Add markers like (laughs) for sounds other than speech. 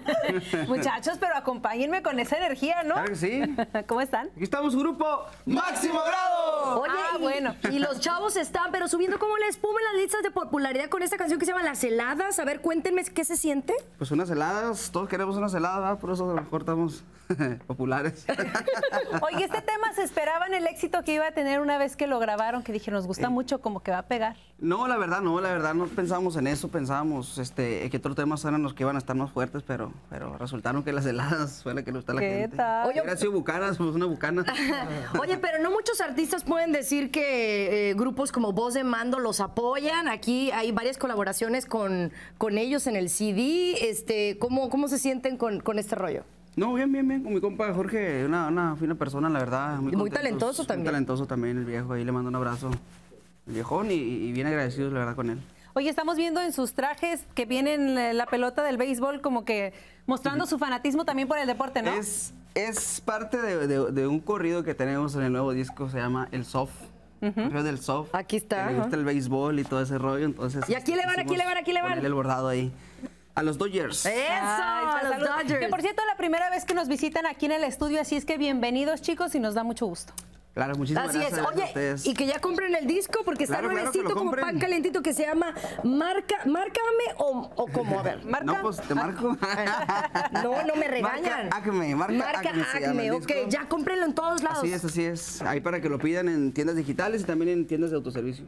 (laughs) Muchachos, pero acompáñenme con esa energía, ¿no? Claro que sí. (laughs) ¿Cómo están? Aquí estamos, grupo Máximo Grado. Y, bueno. y los chavos están, pero subiendo como la espuma en las listas de popularidad con esta canción que se llama Las heladas. A ver, cuéntenme qué se siente. Pues unas heladas, todos queremos unas heladas, por eso a lo mejor estamos (laughs) populares. (laughs) Oye, este tema se esperaban el éxito que iba a tener una vez que lo grabaron, que dije, nos gusta mucho, como que va a pegar. No, la verdad, no, la verdad, no pensábamos en eso, pensábamos este, que otros temas eran los que iban a estar más fuertes, pero, pero resultaron que las heladas fue la que le gusta a la ¿Qué gente. tal? Oye, hubiera sido bucanas, pues una bucana. (laughs) Oye, pero no muchos artistas pueden decir que eh, grupos como Voz de Mando los apoyan. Aquí hay varias colaboraciones con, con ellos en el CD. Este, ¿cómo, ¿Cómo se sienten con, con este rollo? No, bien, bien, bien, con mi compa Jorge, una, una fina persona, la verdad. Muy, Y muy talentoso también. Muy talentoso también, el viejo, ahí le mando un abrazo. El viejón y, y bien agradecidos, la verdad, con él. Oye, estamos viendo en sus trajes que vienen la la pelota del béisbol como que mostrando su fanatismo también por el deporte, ¿no? Es, es parte de, de- de un corrido que tenemos en el nuevo disco, se llama El Soft. Del soft. Aquí está, Que le gusta el béisbol y todo ese rollo, entonces... Y aquí le van, aquí le van, aquí le van. el bordado ahí. A los Dodgers. ¡Eso! Ay, los. Dodgers. Que por cierto, la primera vez que nos visitan aquí en el estudio, así es que bienvenidos chicos y nos da mucho gusto. Claro, muchísimas Así es. gracias a Oye, ustedes. y que ya compren el disco porque está Claro, claro, nuevecito lo como pan calentito que se llama Marca, Márcame o, o como, a ver. (laughs) Marca. No, pues te marco. (laughs) No, no me regañan. Marca Acme, marca, Acme. llama Acme, el ok. Ya cómprenlo en todos lados. Así es, así es. Ahí para que lo pidan en tiendas digitales y también en tiendas de autoservicio.